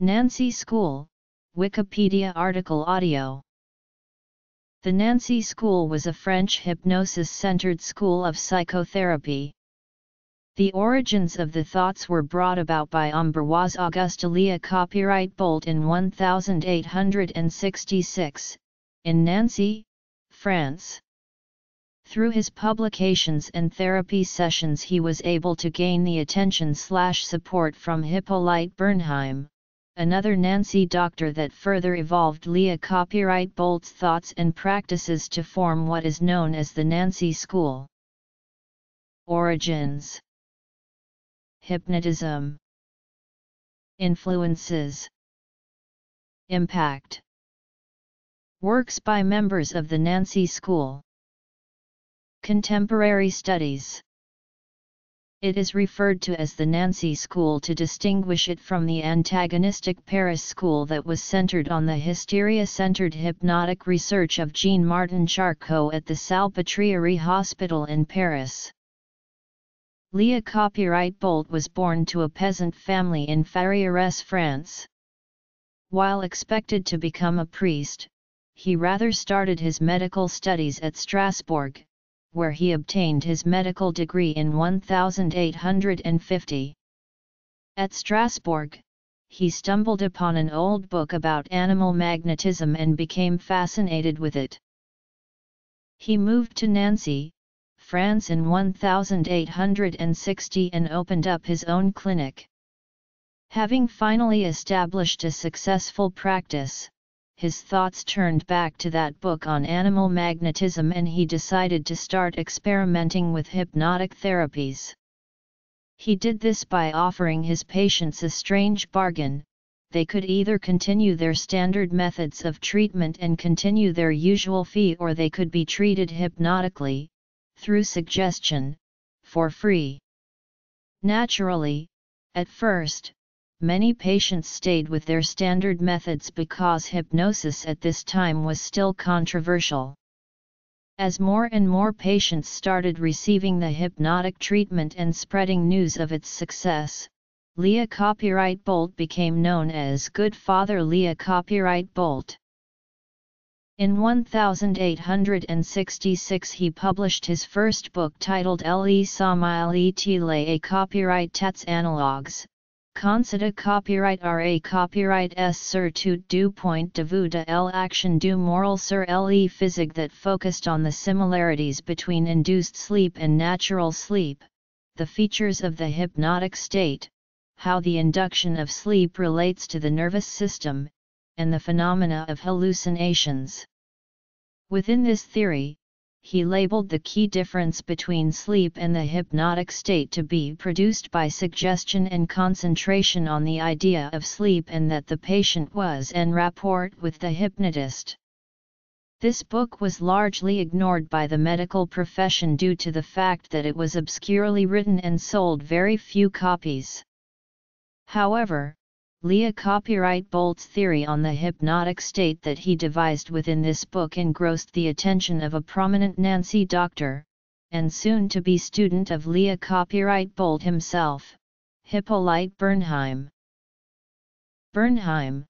Nancy School, Wikipedia article audio The Nancy School was a French hypnosis-centered school of psychotherapy. The origins of the thoughts were brought about by Ambroise Auguste Lia copyright Bolt in 1866, in Nancy, France. Through his publications and therapy sessions he was able to gain the attention slash support from Hippolyte Bernheim, another Nancy doctor that further evolved Leah copyright Bolt's thoughts and practices to form what is known as the Nancy School. Origins. Hypnotism. Influences. Impact. Works by members of the Nancy School. Contemporary studies it is referred to as the Nancy School to distinguish it from the antagonistic Paris School that was centered on the hysteria-centered hypnotic research of Jean-Martin Charcot at the Salpêtrière Hospital in Paris. Lia Copyright Bolt was born to a peasant family in Farieres, France. While expected to become a priest, he rather started his medical studies at Strasbourg, where he obtained his medical degree in 1850. At Strasbourg, he stumbled upon an old book about animal magnetism and became fascinated with it. He moved to Nancy, France in 1860 and opened up his own clinic. Having finally established a successful practice, his thoughts turned back to that book on animal magnetism and he decided to start experimenting with hypnotic therapies. He did this by offering his patients a strange bargain, they could either continue their standard methods of treatment and continue their usual fee or they could be treated hypnotically, through suggestion, for free. Naturally, at first, many patients stayed with their standard methods because hypnosis at this time was still controversial. As more and more patients started receiving the hypnotic treatment and spreading news of its success, Lia Copyright Bolt became known as Good Father Lia Copyright Bolt. In 1866 he published his first book titled Le Sommeil et les copyright tats analogues, Consider copyright RA copyright S sur tout du point de vue de l'action du moral sur le physique that focused on the similarities between induced sleep and natural sleep, the features of the hypnotic state, how the induction of sleep relates to the nervous system, and the phenomena of hallucinations. Within this theory, he labeled the key difference between sleep and the hypnotic state to be produced by suggestion and concentration on the idea of sleep and that the patient was en rapport with the hypnotist. This book was largely ignored by the medical profession due to the fact that it was obscurely written and sold very few copies. However, Lia copyright Bolt's theory on the hypnotic state that he devised within this book engrossed the attention of a prominent Nancy doctor, and soon to be student of Lia copyright Bolt himself, Hippolyte Bernheim. Bernheim,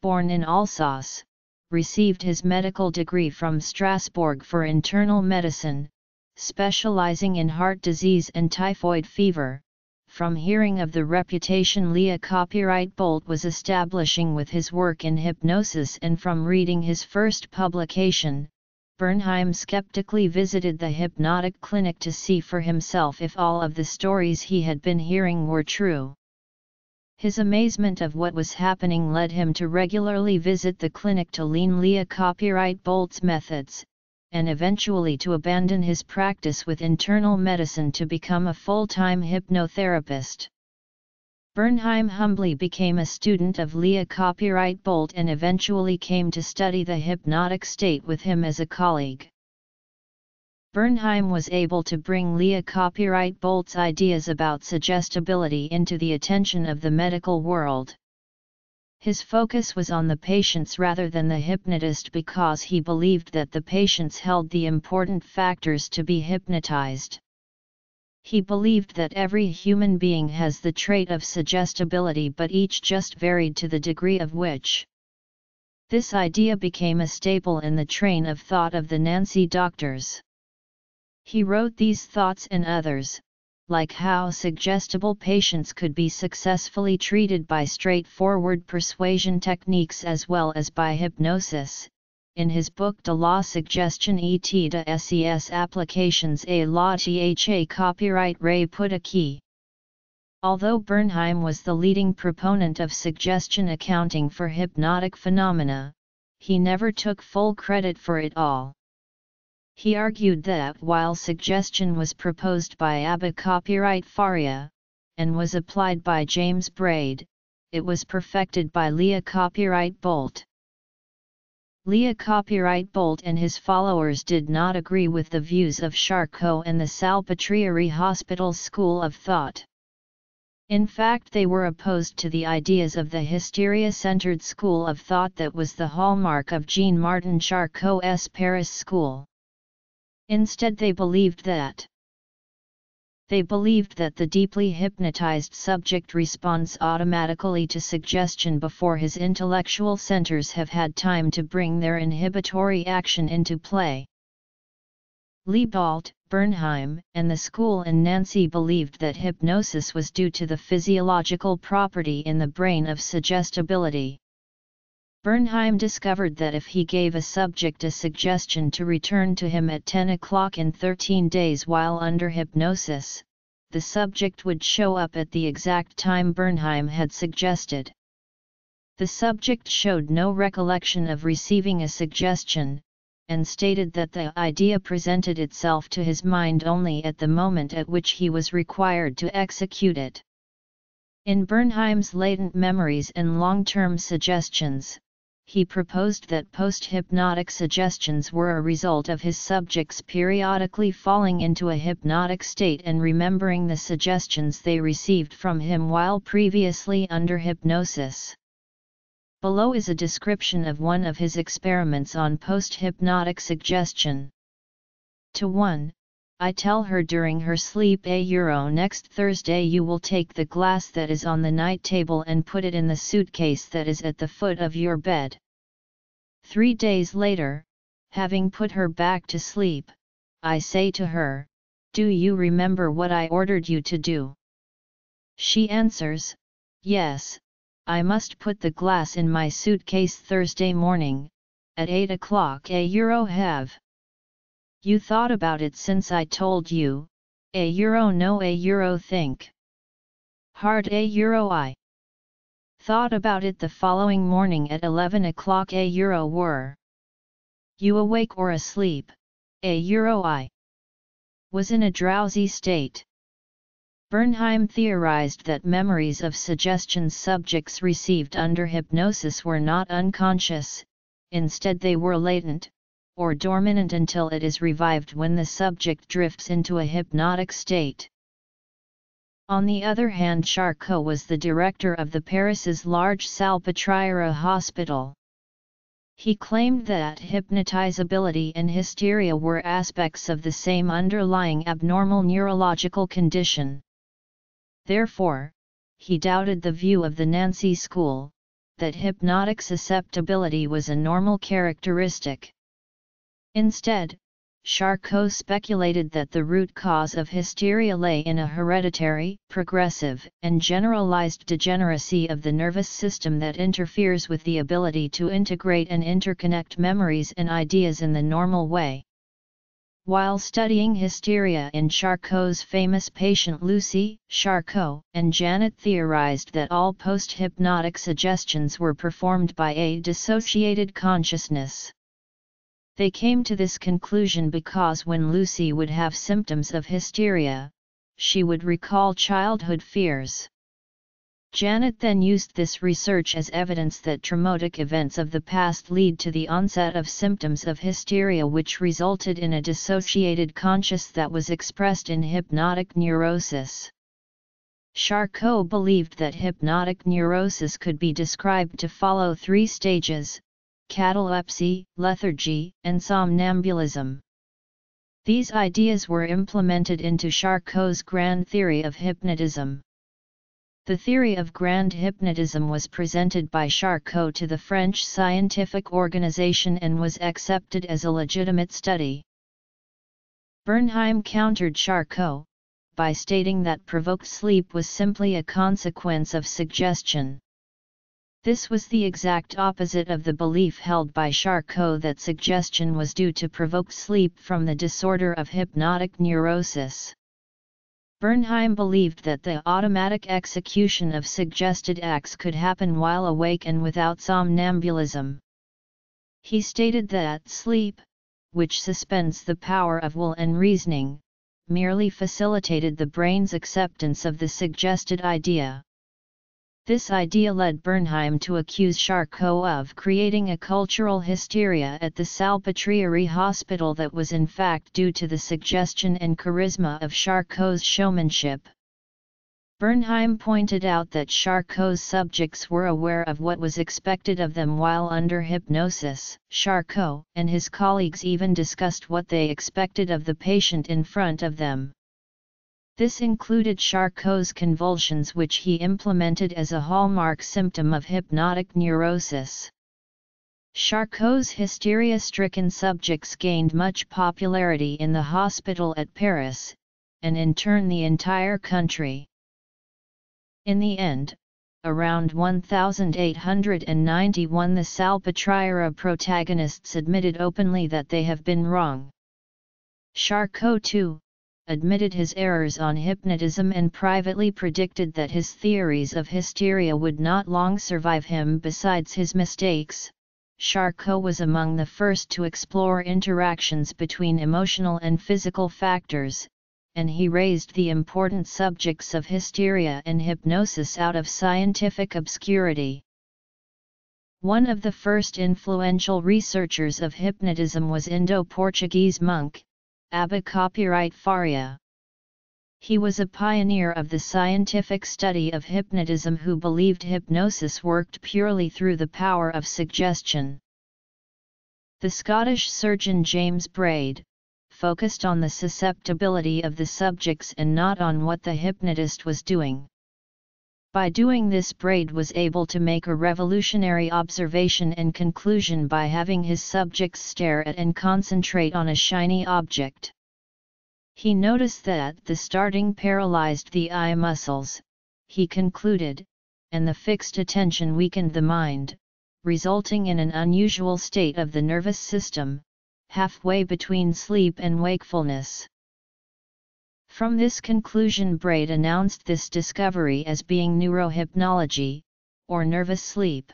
born in Alsace, received his medical degree from Strasbourg for internal medicine, specializing in heart disease and typhoid fever, from hearing of the reputation Leah Copyright Bolt was establishing with his work in hypnosis and from reading his first publication, Bernheim skeptically visited the hypnotic clinic to see for himself if all of the stories he had been hearing were true. His amazement of what was happening led him to regularly visit the clinic to lean Leah Copyright Bolt's methods, and eventually to abandon his practice with internal medicine to become a full-time hypnotherapist. Bernheim humbly became a student of Lia Copyright Bolt and eventually came to study the hypnotic state with him as a colleague. Bernheim was able to bring Lia Copyright Bolt's ideas about suggestibility into the attention of the medical world. His focus was on the patients rather than the hypnotist because he believed that the patients held the important factors to be hypnotized. He believed that every human being has the trait of suggestibility but each just varied to the degree of which. This idea became a staple in the train of thought of the Nancy doctors. He wrote these thoughts and others, like how suggestible patients could be successfully treated by straightforward persuasion techniques as well as by hypnosis, in his book De la Suggestion et de ses applications à la tha copyright Ray Putaky. Although Bernheim was the leading proponent of suggestion accounting for hypnotic phenomena, he never took full credit for it all. He argued that while suggestion was proposed by Abba Copyright Faria, and was applied by James Braid, it was perfected by Leah Copyright Bolt. Leah Copyright Bolt and his followers did not agree with the views of Charcot and the Salpêtrière Hospital school of thought. In fact they were opposed to the ideas of the hysteria-centered school of thought that was the hallmark of Jean-Martin Charcot's Paris school. Instead they believed that they believed that the deeply hypnotized subject responds automatically to suggestion before his intellectual centers have had time to bring their inhibitory action into play. Liebald, Bernheim, and the school and Nancy believed that hypnosis was due to the physiological property in the brain of suggestibility. Bernheim discovered that if he gave a subject a suggestion to return to him at 10 o'clock in 13 days while under hypnosis, the subject would show up at the exact time Bernheim had suggested. The subject showed no recollection of receiving a suggestion, and stated that the idea presented itself to his mind only at the moment at which he was required to execute it. In Bernheim's latent memories and long-term suggestions, he proposed that post-hypnotic suggestions were a result of his subjects periodically falling into a hypnotic state and remembering the suggestions they received from him while previously under hypnosis. Below is a description of one of his experiments on post-hypnotic suggestion. To 1. I tell her during her sleep a euro next Thursday you will take the glass that is on the night table and put it in the suitcase that is at the foot of your bed. Three days later, having put her back to sleep, I say to her, Do you remember what I ordered you to do? She answers, Yes, I must put the glass in my suitcase Thursday morning, at 8 o'clock a euro have. You thought about it since I told you, a euro no a euro think. Hard a euro I. Thought about it the following morning at 11 o'clock a euro were. You awake or asleep, a euro I. Was in a drowsy state. Bernheim theorized that memories of suggestions subjects received under hypnosis were not unconscious, instead they were latent, or dormant until it is revived when the subject drifts into a hypnotic state. On the other hand Charcot was the director of the Paris's large Salpêtrière hospital. He claimed that hypnotizability and hysteria were aspects of the same underlying abnormal neurological condition. Therefore, he doubted the view of the Nancy School, that hypnotic susceptibility was a normal characteristic. Instead, Charcot speculated that the root cause of hysteria lay in a hereditary, progressive, and generalized degeneracy of the nervous system that interferes with the ability to integrate and interconnect memories and ideas in the normal way. While studying hysteria in Charcot's famous patient Lucy, Charcot and Janet theorized that all post-hypnotic suggestions were performed by a dissociated consciousness. They came to this conclusion because when Lucy would have symptoms of hysteria, she would recall childhood fears. Janet then used this research as evidence that traumatic events of the past lead to the onset of symptoms of hysteria which resulted in a dissociated conscious that was expressed in hypnotic neurosis. Charcot believed that hypnotic neurosis could be described to follow three stages, catalepsy, lethargy, and somnambulism. These ideas were implemented into Charcot's grand theory of hypnotism. The theory of grand hypnotism was presented by Charcot to the French scientific organization and was accepted as a legitimate study. Bernheim countered Charcot, by stating that provoked sleep was simply a consequence of suggestion. This was the exact opposite of the belief held by Charcot that suggestion was due to provoked sleep from the disorder of hypnotic neurosis. Bernheim believed that the automatic execution of suggested acts could happen while awake and without somnambulism. He stated that sleep, which suspends the power of will and reasoning, merely facilitated the brain's acceptance of the suggested idea. This idea led Bernheim to accuse Charcot of creating a cultural hysteria at the Salpêtrière hospital that was in fact due to the suggestion and charisma of Charcot's showmanship. Bernheim pointed out that Charcot's subjects were aware of what was expected of them while under hypnosis. Charcot and his colleagues even discussed what they expected of the patient in front of them. This included Charcot's convulsions which he implemented as a hallmark symptom of hypnotic neurosis. Charcot's hysteria-stricken subjects gained much popularity in the hospital at Paris, and in turn the entire country. In the end, around 1891 the Salpêtrière protagonists admitted openly that they have been wrong. Charcot too, admitted his errors on hypnotism and privately predicted that his theories of hysteria would not long survive him besides his mistakes. Charcot was among the first to explore interactions between emotional and physical factors, and he raised the important subjects of hysteria and hypnosis out of scientific obscurity. One of the first influential researchers of hypnotism was Indo-Portuguese monk, Abba Copyright Faria. He was a pioneer of the scientific study of hypnotism who believed hypnosis worked purely through the power of suggestion. The Scottish surgeon James Braid, focused on the susceptibility of the subjects and not on what the hypnotist was doing. By doing this Braid was able to make a revolutionary observation and conclusion by having his subjects stare at and concentrate on a shiny object. He noticed that the starting paralyzed the eye muscles, he concluded, and the fixed attention weakened the mind, resulting in an unusual state of the nervous system, halfway between sleep and wakefulness. From this conclusion Braid announced this discovery as being neurohypnology, or nervous sleep.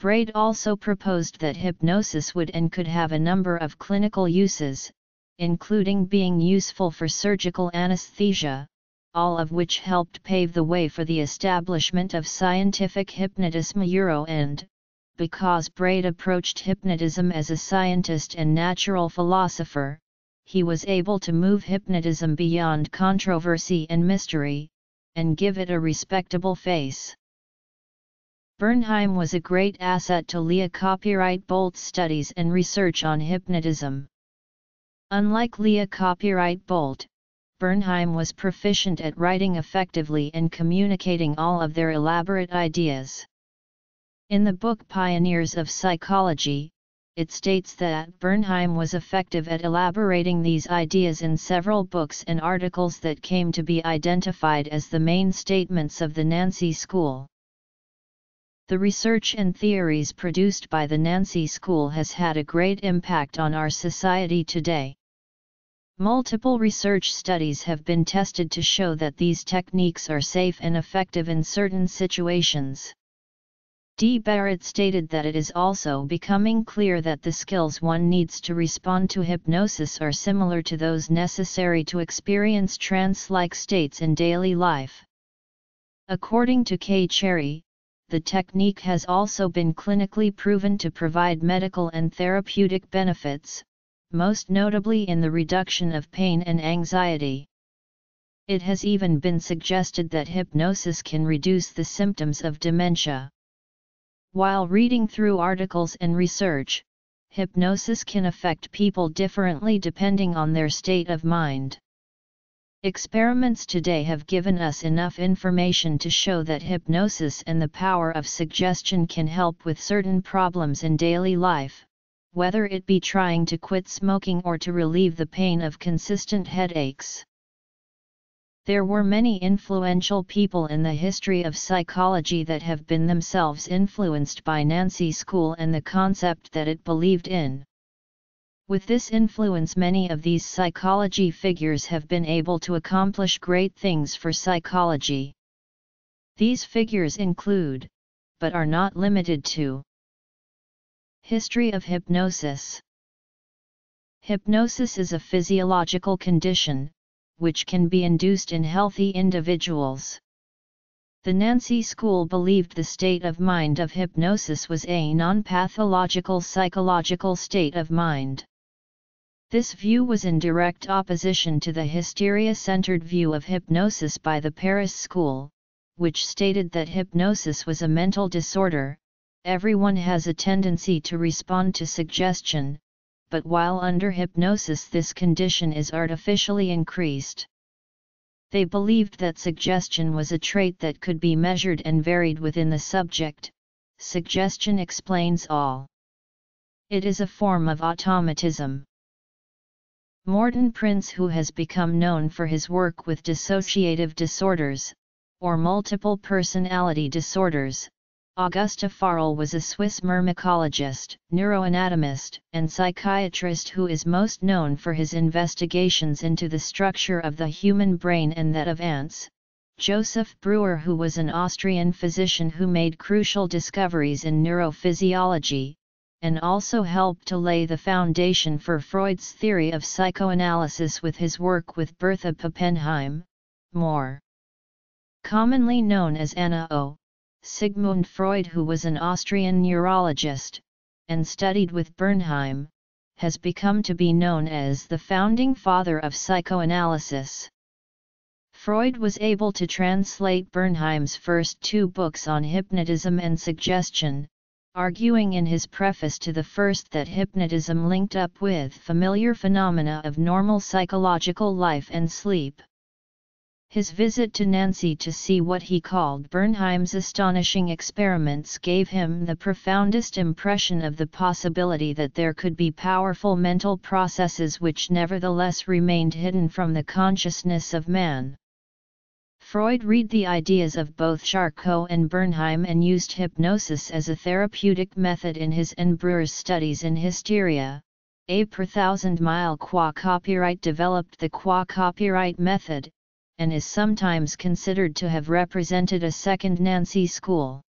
Braid also proposed that hypnosis would and could have a number of clinical uses, including being useful for surgical anesthesia, all of which helped pave the way for the establishment of scientific hypnotism Euro and, because Braid approached hypnotism as a scientist and natural philosopher, he was able to move hypnotism beyond controversy and mystery, and give it a respectable face. Bernheim was a great asset to Leah Copyright Bolt's studies and research on hypnotism. Unlike Leah Copyright Bolt, Bernheim was proficient at writing effectively and communicating all of their elaborate ideas. In the book Pioneers of Psychology, it states that Bernheim was effective at elaborating these ideas in several books and articles that came to be identified as the main statements of the Nancy School. The research and theories produced by the Nancy School has had a great impact on our society today. Multiple research studies have been tested to show that these techniques are safe and effective in certain situations. D. Barrett stated that it is also becoming clear that the skills one needs to respond to hypnosis are similar to those necessary to experience trance-like states in daily life. According to Kay Cherry, the technique has also been clinically proven to provide medical and therapeutic benefits, most notably in the reduction of pain and anxiety. It has even been suggested that hypnosis can reduce the symptoms of dementia. While reading through articles and research, hypnosis can affect people differently depending on their state of mind. Experiments today have given us enough information to show that hypnosis and the power of suggestion can help with certain problems in daily life, whether it be trying to quit smoking or to relieve the pain of consistent headaches. There were many influential people in the history of psychology that have been themselves influenced by Nancy School and the concept that it believed in. With this influence many of these psychology figures have been able to accomplish great things for psychology. These figures include, but are not limited to, History of hypnosis Hypnosis is a physiological condition, which can be induced in healthy individuals. The Nancy School believed the state of mind of hypnosis was a non-pathological psychological state of mind. This view was in direct opposition to the hysteria-centered view of hypnosis by the Paris School, which stated that hypnosis was a mental disorder, everyone has a tendency to respond to suggestion, but while under hypnosis this condition is artificially increased. They believed that suggestion was a trait that could be measured and varied within the subject, suggestion explains all. It is a form of automatism. Morton Prince who has become known for his work with dissociative disorders, or multiple personality disorders, Auguste Forel was a Swiss myrmecologist, neuroanatomist, and psychiatrist who is most known for his investigations into the structure of the human brain and that of ants. Joseph Breuer who was an Austrian physician who made crucial discoveries in neurophysiology, and also helped to lay the foundation for Freud's theory of psychoanalysis with his work with Bertha Pappenheim, more commonly known as Anna O. Sigmund Freud who was an Austrian neurologist, and studied with Bernheim, has become to be known as the founding father of psychoanalysis. Freud was able to translate Bernheim's first two books on hypnotism and suggestion, arguing in his preface to the first that hypnotism linked up with familiar phenomena of normal psychological life and sleep. His visit to Nancy to see what he called Bernheim's astonishing experiments gave him the profoundest impression of the possibility that there could be powerful mental processes which nevertheless remained hidden from the consciousness of man. Freud read the ideas of both Charcot and Bernheim and used hypnosis as a therapeutic method in his and Breuer's studies in hysteria. A per thousand mile qua copyright developed the qua copyright method, and is sometimes considered to have represented a second Nancy school.